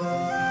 Música